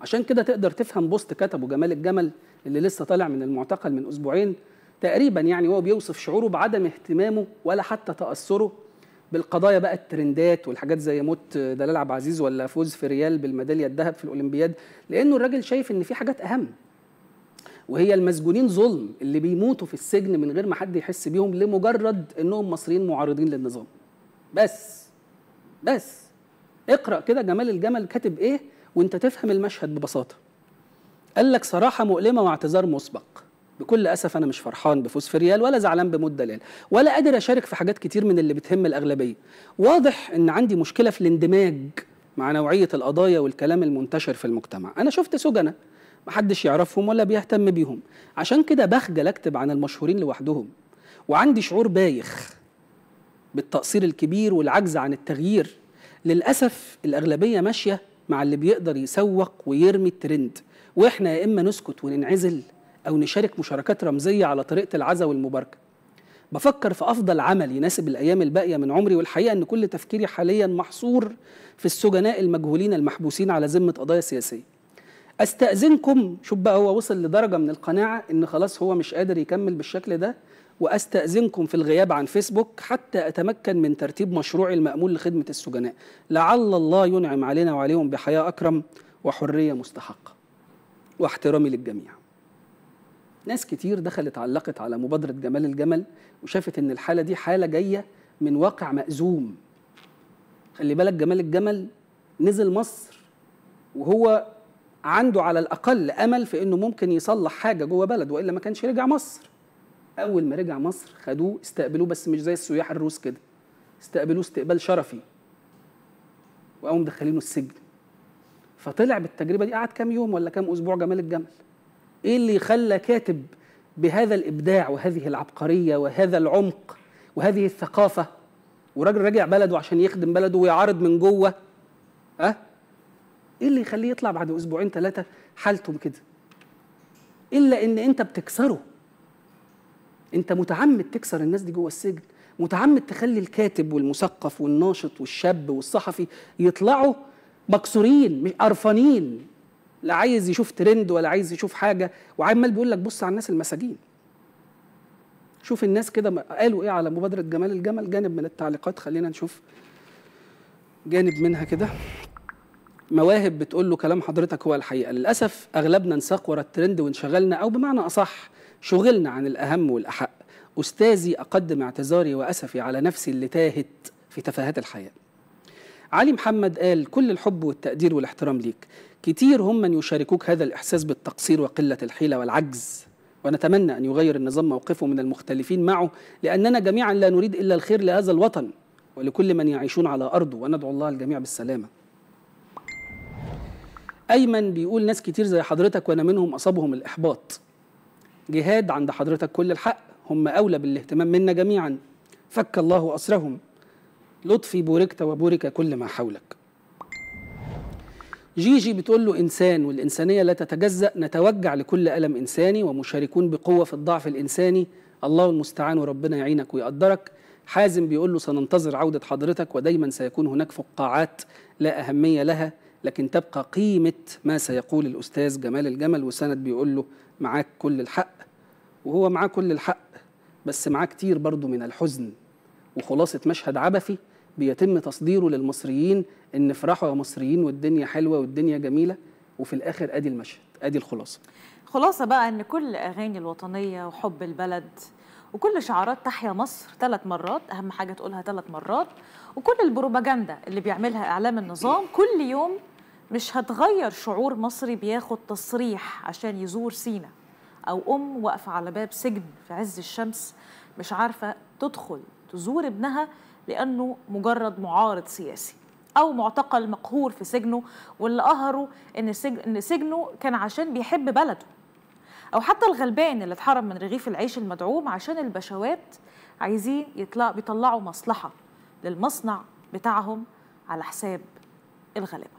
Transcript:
عشان كده تقدر تفهم بوست كتبه جمال الجمل اللي لسه طالع من المعتقل من أسبوعين. تقريبا يعني هو بيوصف شعوره بعدم اهتمامه ولا حتى تأثره بالقضايا بقى الترندات والحاجات زي موت دلال عبد العزيز ولا فوز في ريال بالميدالية الذهب في الأولمبياد لأنه الراجل شايف إن في حاجات أهم. وهي المسجونين ظلم اللي بيموتوا في السجن من غير ما حد يحس بيهم لمجرد إنهم مصريين معارضين للنظام. بس بس. اقرأ كده جمال الجمل كاتب إيه؟ وانت تفهم المشهد ببساطة. قال لك صراحة مؤلمة واعتذار مسبق. بكل أسف أنا مش فرحان بفوز في ريال ولا زعلان بموت دلال. ولا قادر أشارك في حاجات كتير من اللي بتهم الأغلبية. واضح إن عندي مشكلة في الاندماج مع نوعية القضايا والكلام المنتشر في المجتمع. أنا شفت سجنه محدش يعرفهم ولا بيهتم بيهم. عشان كده بخجل أكتب عن المشهورين لوحدهم. وعندي شعور بايخ بالتقصير الكبير والعجز عن التغيير. للأسف الأغلبية ماشية مع اللي بيقدر يسوق ويرمي الترند. وإحنا يا إما نسكت وننعزل أو نشارك مشاركات رمزية على طريقة العزا والمباركة. بفكر في أفضل عمل يناسب الأيام الباقية من عمري والحقيقة إن كل تفكيري حاليا محصور في السجناء المجهولين المحبوسين على ذمة قضايا سياسية. أستأذنكم. شوف بقى هو وصل لدرجة من القناعة إن خلاص هو مش قادر يكمل بالشكل ده. وأستأذنكم في الغياب عن فيسبوك حتى أتمكن من ترتيب مشروعي المأمول لخدمة السجناء. لعل الله ينعم علينا وعليهم بحياة أكرم وحرية مستحقة واحترامي للجميع. ناس كتير دخلت علقت على مبادرة جمال الجمل وشافت إن الحالة دي حالة جاية من واقع مأزوم. خلي بالك جمال الجمل نزل مصر وهو عنده على الأقل أمل في إنه ممكن يصلح حاجة جوه بلد وإلا ما كانش رجع مصر. أول ما رجع مصر خدوه استقبلوه بس مش زي السياح الروس كده. استقبلوه استقبال شرفي. وقاموا مدخلينه السجن. فطلع بالتجربة دي قعد كام يوم ولا كام أسبوع جمال الجمل. إيه اللي خلى كاتب بهذا الإبداع وهذه العبقرية وهذا العمق وهذه الثقافة وراجل راجع بلده عشان يخدم بلده ويعارض من جوه؟ أه؟ إيه اللي يخليه يطلع بعد أسبوعين ثلاثة حالته كده. إلا إن أنت بتكسره. أنت متعمد تكسر الناس دي جوه السجن. متعمد تخلي الكاتب والمثقف والناشط والشاب والصحفي يطلعوا مكسورين مش قرفانين. لا عايز يشوف ترند ولا عايز يشوف حاجة. وعمال بيقول لك بص على الناس المساجين. شوف الناس كده قالوا إيه على مبادرة جمال الجمل؟ جانب من التعليقات خلينا نشوف جانب منها كده. مواهب بتقول له كلام حضرتك هو الحقيقة. للأسف أغلبنا انساق ورا الترند وانشغلنا أو بمعنى أصح شغلنا عن الأهم والأحق. أستاذي أقدم اعتذاري وأسفي على نفسي اللي تاهت في تفاهات الحياة. علي محمد قال كل الحب والتقدير والاحترام ليك. كتير هم من يشاركوك هذا الإحساس بالتقصير وقلة الحيلة والعجز. ونتمنى أن يغير النظام موقفه من المختلفين معه لأننا جميعا لا نريد إلا الخير لهذا الوطن ولكل من يعيشون على أرضه. وندعو الله الجميع بالسلامة. أيمن بيقول ناس كتير زي حضرتك وأنا منهم أصابهم الإحباط. جهاد عند حضرتك كل الحق هم أولى بالاهتمام منا جميعا. فك الله أسرهم. لطفي بوركت وبورك كل ما حولك. جيجي بتقول له إنسان والإنسانية لا تتجزأ نتوجع لكل ألم إنساني ومشاركون بقوة في الضعف الإنساني. الله المستعان وربنا يعينك ويقدرك. حازم بيقول له سننتظر عودة حضرتك ودايما سيكون هناك فقاعات لا أهمية لها. لكن تبقى قيمة ما سيقول الأستاذ جمال الجمل وسند بيقول له معاك كل الحق وهو معاه كل الحق بس معاه كتير برضه من الحزن وخلاصة مشهد عبثي بيتم تصديره للمصريين إن افرحوا يا مصريين والدنيا حلوة والدنيا جميلة وفي الآخر أدي المشهد أدي الخلاصة. خلاصة بقى إن كل أغاني الوطنية وحب البلد وكل شعارات تحيا مصر ثلاث مرات أهم حاجة تقولها ثلاث مرات. وكل البروباجندا اللي بيعملها إعلام النظام كل يوم مش هتغير شعور مصري بياخد تصريح عشان يزور سينا. أو أم واقفة على باب سجن في عز الشمس مش عارفة تدخل تزور ابنها لأنه مجرد معارض سياسي. أو معتقل مقهور في سجنه واللي سجن إن سجنه كان عشان بيحب بلده. أو حتى الغلبان اللي اتحرم من رغيف العيش المدعوم عشان البشوات عايزين يطلع بيطلعوا مصلحة للمصنع بتاعهم على حساب الغلابه